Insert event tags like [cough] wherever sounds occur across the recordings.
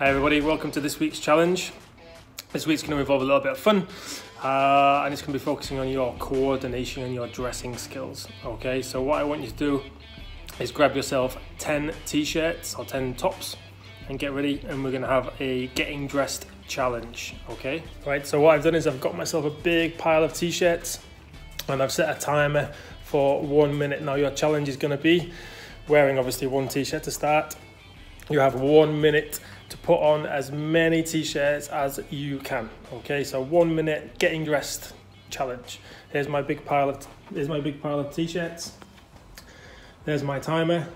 Hi everybody, welcome to this week's challenge. This week's going to involve a little bit of fun uh, and it's going to be focusing on your coordination and your dressing skills. Okay, so what I want you to do is grab yourself 10 t-shirts or 10 tops and get ready and we're going to have a getting dressed challenge. Okay, right, so what I've done is I've got myself a big pile of t-shirts and I've set a timer for one minute. Now your challenge is going to be wearing obviously one t-shirt to start. You have one minute to put on as many t-shirts as you can. Okay, so one minute getting dressed challenge. Here's my big pile of here's my big pile of t-shirts. There's my timer.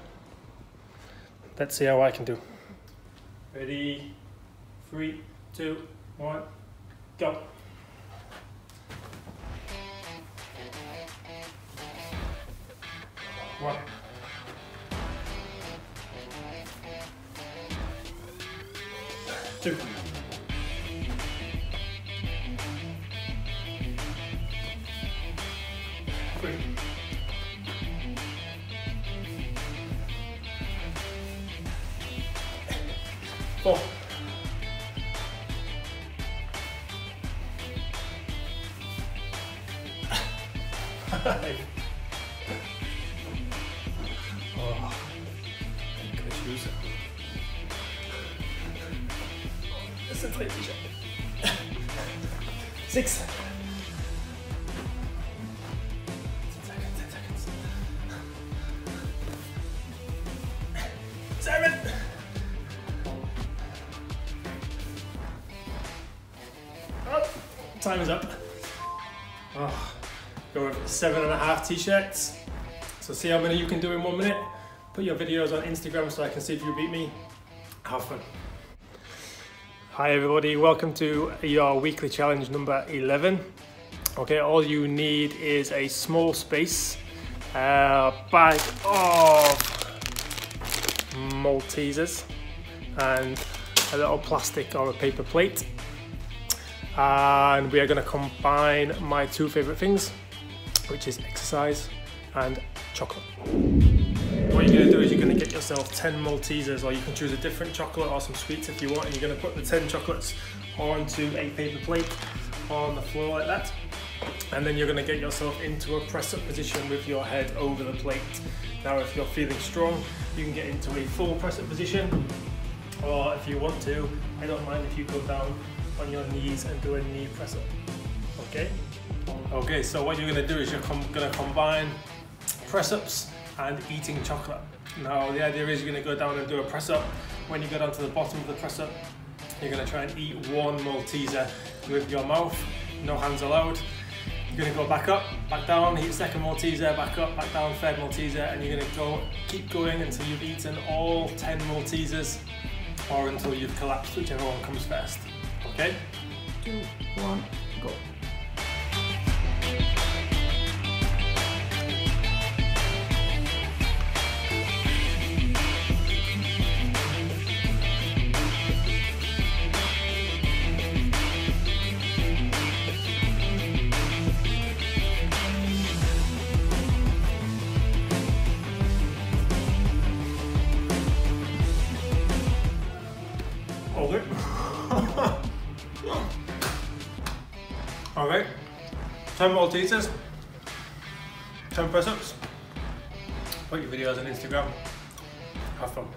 Let's see how I can do. Ready? Three, two, one, go. Two. Four. Five. [laughs] Oh, good shoes. This is Six. Seconds. Seven. Oh, time is up. Oh, go with seven and a half t-shirts. So see how many you can do in one minute. Put your videos on Instagram so I can see if you beat me. Have fun. Hi everybody, welcome to your weekly challenge number 11. Okay, all you need is a small space, a bag of Maltesers and a little plastic or a paper plate. And we are gonna combine my two favorite things, which is exercise and chocolate. What you're gonna do is you're gonna get yourself 10 Maltesers or you can choose a different chocolate or some sweets if you want and you're gonna put the 10 chocolates onto a paper plate on the floor like that. And then you're gonna get yourself into a press up position with your head over the plate. Now if you're feeling strong, you can get into a full press up position or if you want to, I don't mind if you go down on your knees and do a knee press up. Okay? Okay, so what you're gonna do is you're com gonna combine press ups and eating chocolate. Now the idea is you're gonna go down and do a press up. When you go down to the bottom of the press up, you're gonna try and eat one Malteser with your mouth, no hands allowed. You're gonna go back up, back down, eat second Malteser, back up, back down, third Malteser, and you're gonna go keep going until you've eaten all 10 Maltesers or until you've collapsed, whichever one comes first. Okay? Two, one, go. Okay. 10 Maltesers. 10 press ups. Put your videos on Instagram. Have fun.